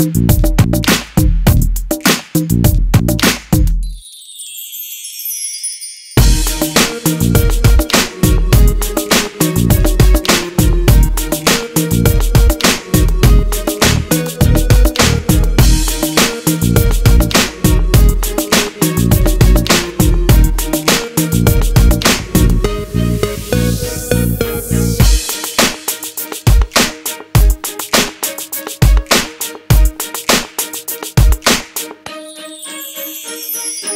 Thank Peace.